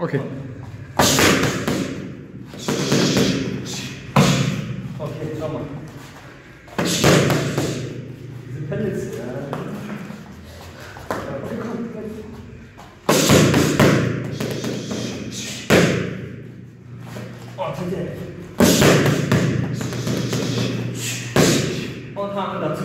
Okay. Okay, nochmal. Diese Pellets. Oh, bitte. Und Haken dazu.